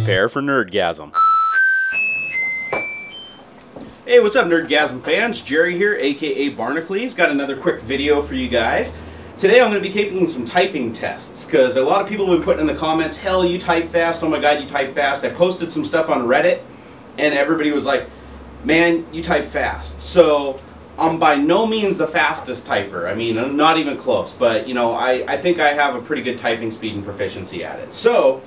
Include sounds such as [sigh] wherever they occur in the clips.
Prepare for Nerdgasm. Hey, what's up, Nerdgasm fans? Jerry here, aka Barnacules. Got another quick video for you guys. Today I'm going to be taking some typing tests because a lot of people have been putting in the comments, hell, you type fast, oh my god, you type fast. I posted some stuff on Reddit and everybody was like, man, you type fast. So I'm by no means the fastest typer. I mean, I'm not even close, but you know, I, I think I have a pretty good typing speed and proficiency at it. So,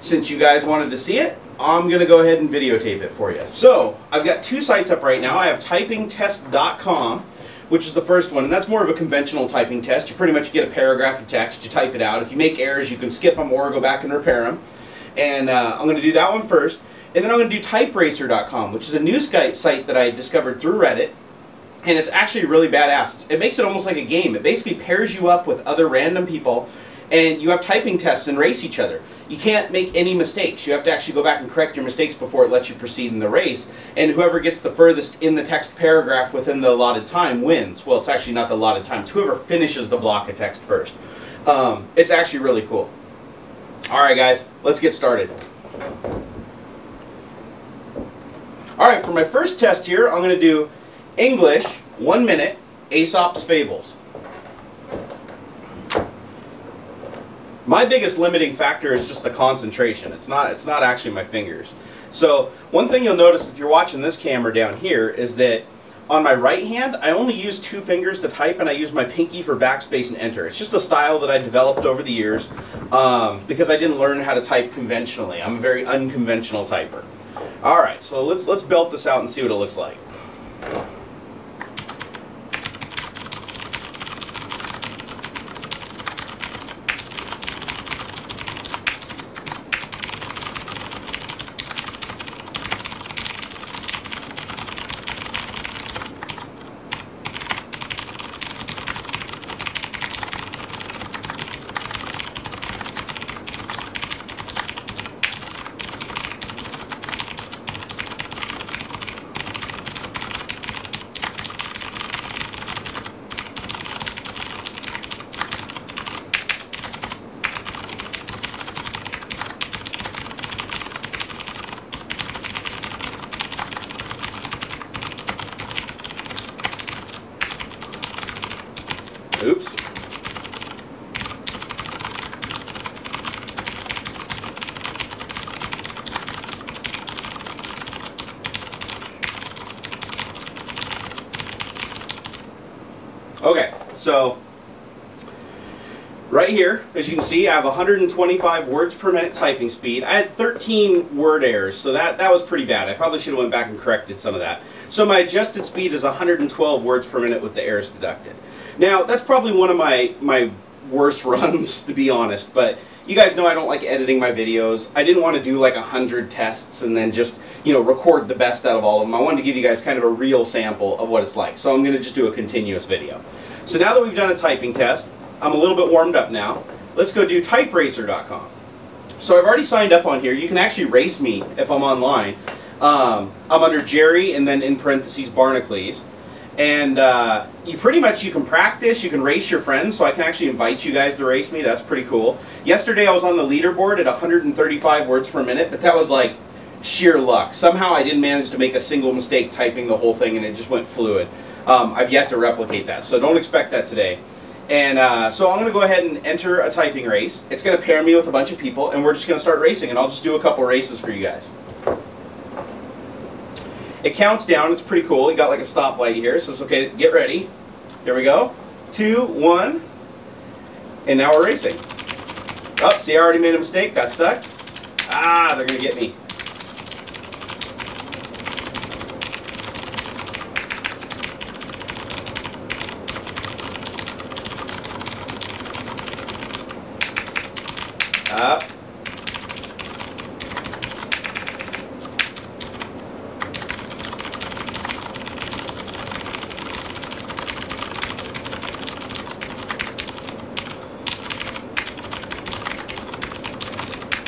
since you guys wanted to see it, I'm going to go ahead and videotape it for you. So, I've got two sites up right now. I have typingtest.com, which is the first one, and that's more of a conventional typing test. You pretty much get a paragraph of text, you type it out. If you make errors, you can skip them or go back and repair them. And uh, I'm going to do that one first. And then I'm going to do typeracer.com, which is a new site that I discovered through Reddit and it's actually really badass. It makes it almost like a game. It basically pairs you up with other random people and you have typing tests and race each other. You can't make any mistakes. You have to actually go back and correct your mistakes before it lets you proceed in the race. And whoever gets the furthest in the text paragraph within the allotted time wins. Well, it's actually not the allotted time. It's whoever finishes the block of text first. Um, it's actually really cool. All right, guys, let's get started. All right, for my first test here, I'm going to do English, one minute, Aesop's Fables. My biggest limiting factor is just the concentration. It's not, it's not actually my fingers. So one thing you'll notice if you're watching this camera down here is that on my right hand, I only use two fingers to type and I use my pinky for backspace and enter. It's just a style that I developed over the years um, because I didn't learn how to type conventionally. I'm a very unconventional typer. All right, so let's, let's belt this out and see what it looks like. Oops. Okay, so right here, as you can see, I have 125 words per minute typing speed. I had 13 word errors, so that, that was pretty bad. I probably should have went back and corrected some of that. So my adjusted speed is 112 words per minute with the errors deducted. Now, that's probably one of my, my worst [laughs] runs, to be honest, but you guys know I don't like editing my videos. I didn't want to do like a hundred tests and then just, you know, record the best out of all of them. I wanted to give you guys kind of a real sample of what it's like. So I'm going to just do a continuous video. So now that we've done a typing test, I'm a little bit warmed up now. Let's go do typeracer.com. So I've already signed up on here. You can actually race me if I'm online. Um, I'm under Jerry and then in parentheses Barnacules and uh, you pretty much you can practice you can race your friends so I can actually invite you guys to race me. That's pretty cool. Yesterday I was on the leaderboard at 135 words per minute but that was like sheer luck. Somehow I didn't manage to make a single mistake typing the whole thing and it just went fluid. Um, I've yet to replicate that so don't expect that today. And uh, so I'm going to go ahead and enter a typing race. It's going to pair me with a bunch of people and we're just going to start racing and I'll just do a couple races for you guys it counts down. It's pretty cool. You got like a stoplight here. So it's okay. Get ready. Here we go. Two, one, and now we're racing. Oh, see, I already made a mistake. Got stuck. Ah, they're going to get me. Up.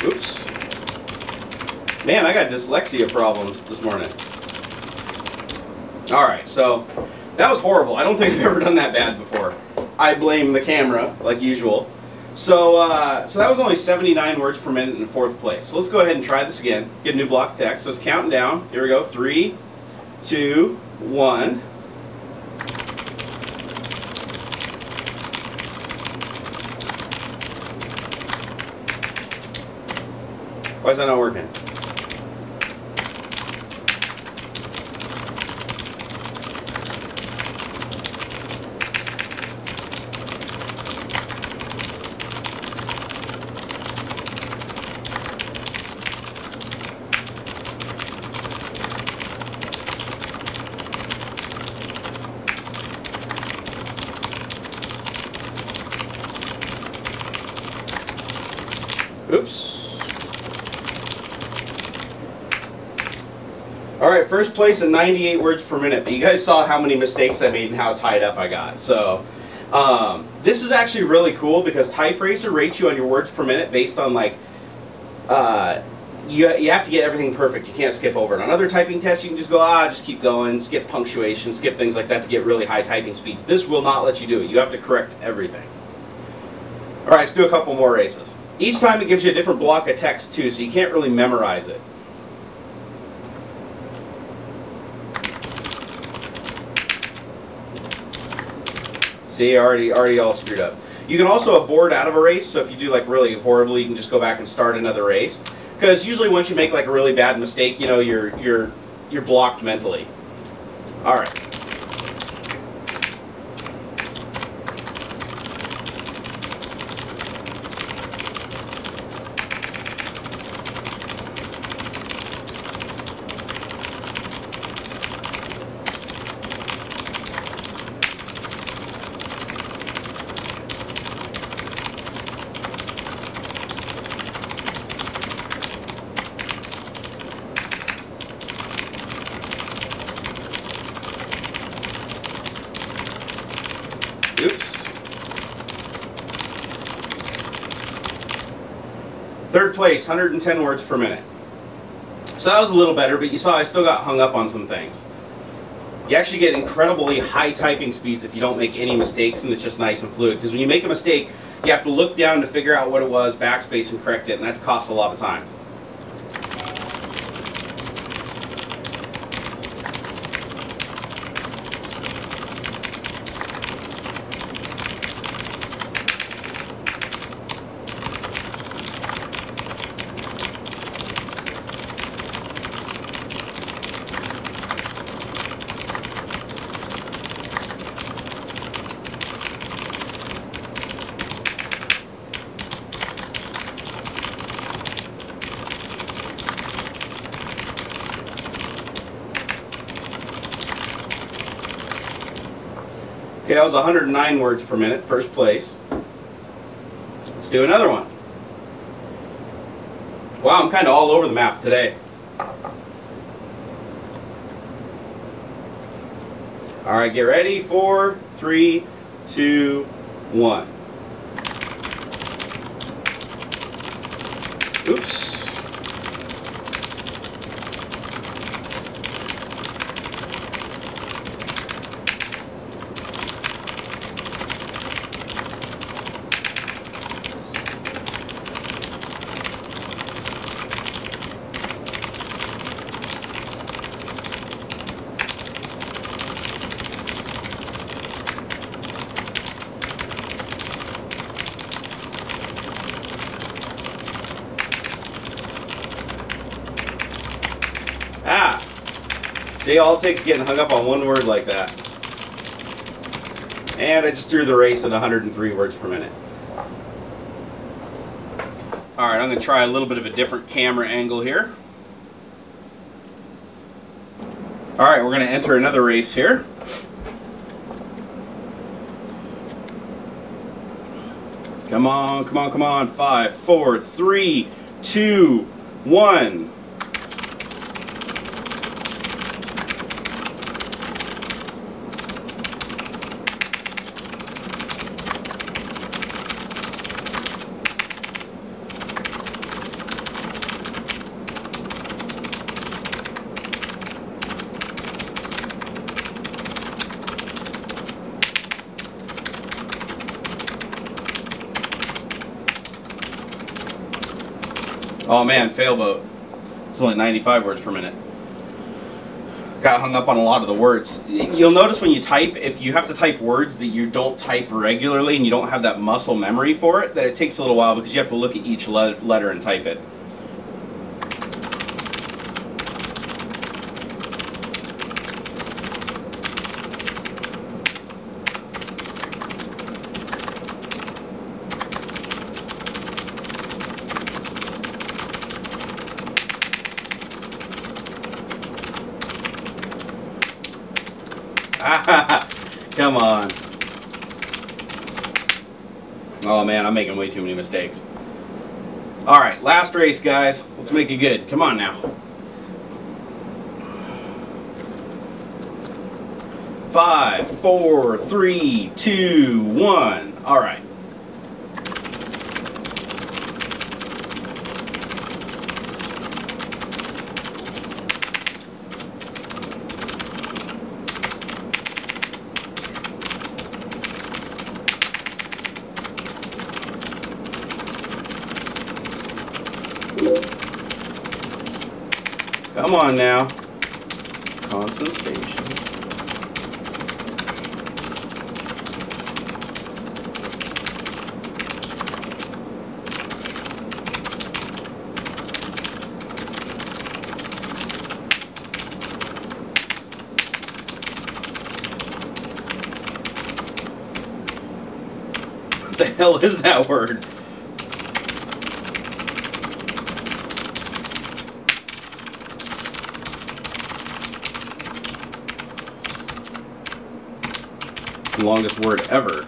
Oops. Man, I got dyslexia problems this morning. Alright, so that was horrible. I don't think I've ever done that bad before. I blame the camera, like usual. So, uh, so that was only 79 words per minute in fourth place. So let's go ahead and try this again. Get a new block of text. So it's counting down. Here we go. Three, two, one. Why is that not working? Oops. All right, first place in 98 words per minute. But you guys saw how many mistakes I made and how tied up I got. So um, this is actually really cool because TypeRacer rates you on your words per minute based on like, uh, you, you have to get everything perfect. You can't skip over it. On other typing tests, you can just go, ah, just keep going, skip punctuation, skip things like that to get really high typing speeds. This will not let you do it. You have to correct everything. All right, let's do a couple more races. Each time it gives you a different block of text too, so you can't really memorize it. See, already, already all screwed up. You can also abort out of a race, so if you do like really horribly, you can just go back and start another race. Because usually once you make like a really bad mistake, you know, you're, you're, you're blocked mentally. All right. Oops. Third place, 110 words per minute. So that was a little better, but you saw I still got hung up on some things. You actually get incredibly high typing speeds if you don't make any mistakes and it's just nice and fluid. Because when you make a mistake, you have to look down to figure out what it was, backspace and correct it, and that costs a lot of time. Okay, that was 109 words per minute, first place. Let's do another one. Wow, I'm kind of all over the map today. All right, get ready. Four, three, two, one. Oops. Ah! See, all it takes getting hung up on one word like that. And I just threw the race at 103 words per minute. Alright, I'm going to try a little bit of a different camera angle here. Alright, we're going to enter another race here. Come on, come on, come on. Five, four, three, two, one. Oh man, failboat. It's only 95 words per minute. Got hung up on a lot of the words. You'll notice when you type, if you have to type words that you don't type regularly and you don't have that muscle memory for it, that it takes a little while because you have to look at each letter and type it. [laughs] Come on. Oh man, I'm making way too many mistakes. Alright, last race, guys. Let's make it good. Come on now. Five, four, three, two, one. Alright. Come on now. Concentration. What the hell is that word? Longest word ever.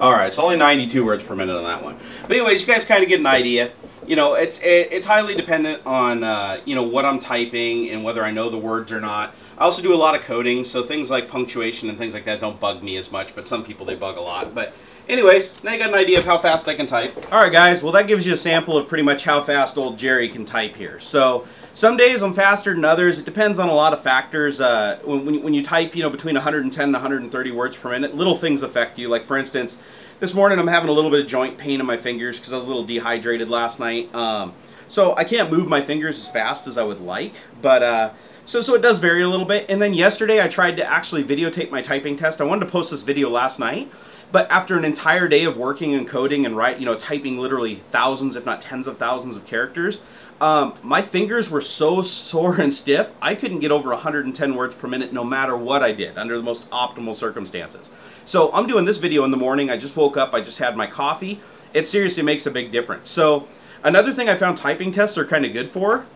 Alright, it's only 92 words per minute on that one. But anyways, you guys kind of get an idea. You know, it's it, it's highly dependent on, uh, you know, what I'm typing and whether I know the words or not. I also do a lot of coding, so things like punctuation and things like that don't bug me as much, but some people, they bug a lot. But anyways, now you got an idea of how fast I can type. Alright guys, well that gives you a sample of pretty much how fast old Jerry can type here. So, some days I'm faster than others. It depends on a lot of factors. Uh, when, when you type, you know, between 110 and 130 words per minute, little things affect you. Like, for instance, this morning I'm having a little bit of joint pain in my fingers because I was a little dehydrated last night. Um, so I can't move my fingers as fast as I would like. But, uh, so, so it does vary a little bit. And then yesterday I tried to actually videotape my typing test. I wanted to post this video last night. But after an entire day of working and coding and write, you know, typing literally thousands, if not tens of thousands of characters, um, my fingers were so sore and stiff, I couldn't get over 110 words per minute no matter what I did under the most optimal circumstances. So I'm doing this video in the morning. I just woke up. I just had my coffee. It seriously makes a big difference. So another thing I found typing tests are kind of good for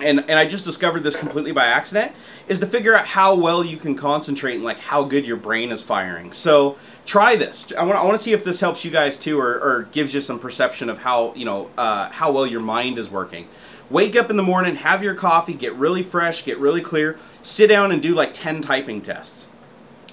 and, and I just discovered this completely by accident, is to figure out how well you can concentrate and like how good your brain is firing. So try this. I want, I want to see if this helps you guys too or, or gives you some perception of how, you know, uh, how well your mind is working. Wake up in the morning, have your coffee, get really fresh, get really clear, sit down and do like 10 typing tests.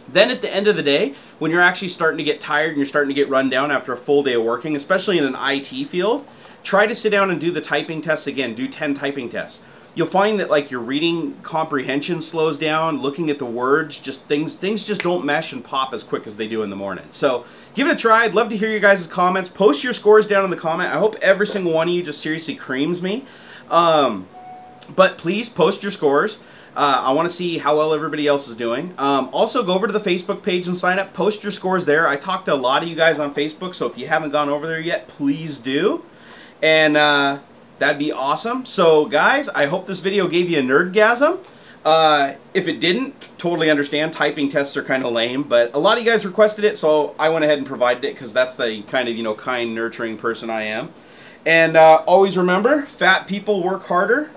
Then at the end of the day, when you're actually starting to get tired and you're starting to get run down after a full day of working, especially in an IT field, try to sit down and do the typing tests again. Do 10 typing tests you'll find that like your reading comprehension slows down looking at the words just things things just don't mesh and pop as quick as they do in the morning so give it a try i'd love to hear you guys comments post your scores down in the comment i hope every single one of you just seriously creams me um, but please post your scores uh, I want to see how well everybody else is doing. Um, also, go over to the Facebook page and sign up. Post your scores there. I talked to a lot of you guys on Facebook, so if you haven't gone over there yet, please do. And uh, That'd be awesome. So guys, I hope this video gave you a nerdgasm. Uh, if it didn't, totally understand. Typing tests are kind of lame, but a lot of you guys requested it, so I went ahead and provided it because that's the kind of, you know, kind, nurturing person I am. And uh, always remember, fat people work harder.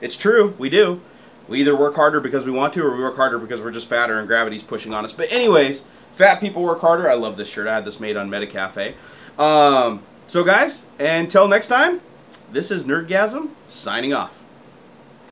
It's true, we do. We either work harder because we want to or we work harder because we're just fatter and gravity's pushing on us. But anyways, fat people work harder. I love this shirt. I had this made on Metacafe. Um, so guys, until next time, this is Nerdgasm, signing off.